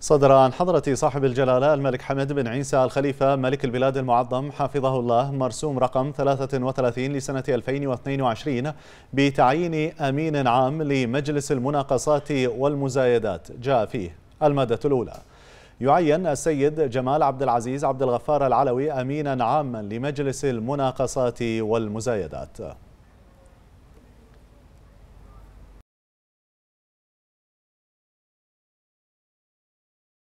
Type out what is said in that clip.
صدر عن حضرة صاحب الجلالة الملك حمد بن عيسى الخليفة ملك البلاد المعظم حفظه الله مرسوم رقم 33 لسنة 2022 بتعيين أمين عام لمجلس المناقصات والمزايدات. جاء فيه المادة الأولى. يعين السيد جمال عبد العزيز عبد الغفار العلوي أمينا عاما لمجلس المناقصات والمزايدات.